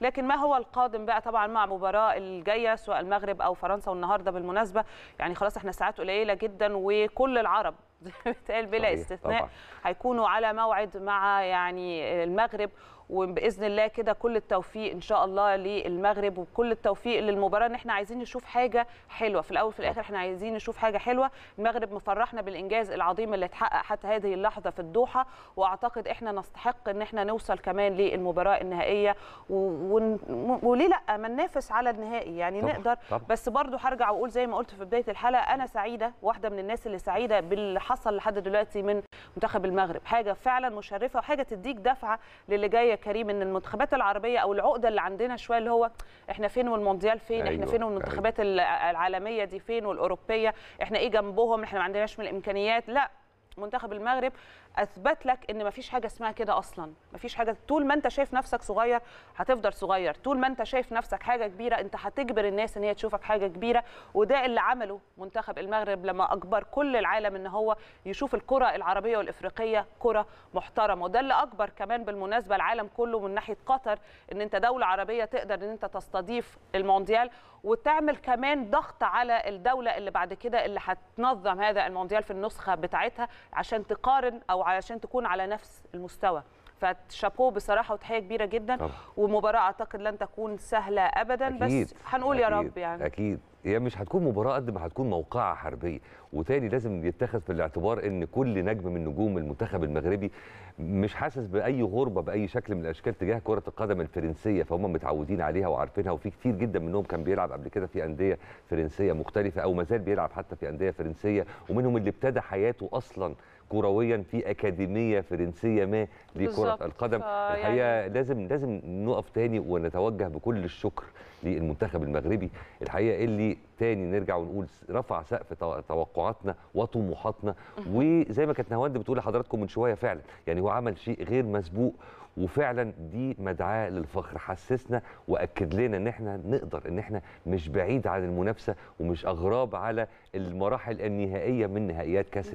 لكن ما هو القادم بقى طبعا مع المباراه الجاية سواء المغرب أو فرنسا؟ والنهاردة بالمناسبة يعني خلاص إحنا ساعات قليلة جدا وكل العرب زي ما بيتقال بلا استثناء. طبعاً. هيكونوا على موعد مع يعني المغرب وبإذن الله كده كل التوفيق إن شاء الله للمغرب وكل التوفيق للمباراة. إن إحنا عايزين نشوف حاجة حلوة. في الأول وفي الآخر إحنا عايزين نشوف حاجة حلوة. المغرب مفرحنا بالإنجاز العظيم اللي اتحقق حتى هذه اللحظة في الدوحة. وأعتقد إحنا نستحق إن إحنا نوصل كمان للمباراة النهائية. و- ون- وليه لأ؟ ما ننافس على النهائي. يعني طبعاً، نقدر. طبعاً. بس برضو هرجع وأقول زي ما قلت في بداية الحلقة أنا سعيدة واحدة من الناس اللي سعيدة باللي حصل لحد دلوقتي من منتخب المغرب. حاجة فعلا مشرفة وحاجة تديك دفعة للي جاي يا كريم إن المنتخبات العربية أو العقدة اللي عندنا شوية اللي هو إحنا فين والمونديال فين إحنا أيوة، فين والمنتخبات الع- العالمية دي فين والأوروبية إحنا إيه جنبهم إحنا ما عندناش من الإمكانيات. لا منتخب المغرب أثبت لك إن مفيش حاجة اسمها كده أصلا. مفيش حاجة طول ما أنت شايف نفسك صغير هتفضل صغير. طول ما أنت شايف نفسك حاجة كبيرة أنت هتجبر الناس إن هي تشوفك حاجة كبيرة. وده اللي عمله منتخب المغرب لما أجبر كل العالم إن هو يشوف الكرة العربية والإفريقية كرة محترمة. وده اللي أكبر كمان بالمناسبة العالم كله من ناحية قطر إن أنت دولة عربية تقدر إن أنت تستضيف المونديال. وتعمل كمان ضغط على الدولة اللي بعد كده اللي هتنظم هذا المونديال في النسخة بتاعتها عشان تقارن أو علشان تكون على نفس المستوى فشابوه بصراحة وتحية كبيرة جدا طبعا. ومباراة أعتقد لن تكون سهلة ابدا أكيد. بس هنقول يا أكيد. رب يعني أكيد هي مش هتكون مباراة قد ما هتكون موقعة حربية وتاني لازم يتخذ في الاعتبار إن كل نجم من نجوم المنتخب المغربي مش حاسس بأي غربة بأي شكل من الأشكال تجاه كرة القدم الفرنسية فهم متعودين عليها وعارفينها. وفي كتير جدا منهم كان بيلعب قبل كده في أندية فرنسية مختلفة أو ما زال بيلعب حتى في أندية فرنسية. ومنهم اللي ابتدى حياته أصلا كرويا في أكاديمية فرنسية ما. لكرة القدم. الحقيقة لازم لازم نقف تاني ونتوجه بكل الشكر للمنتخب المغربي. الحقيقة اللي تاني نرجع ونقول رفع سقف تو- توقعاتنا وطموحاتنا. وزي ما كانت نهاوند بتقول لحضراتكم من شوية فعلا يعني هو عمل شيء غير مسبوق وفعلا دي مدعاة للفخر. حسسنا وأكد لنا إن إحنا نقدر إن إحنا مش بعيد عن المنافسة ومش أغراب على المراحل النهائية من نهائيات كأس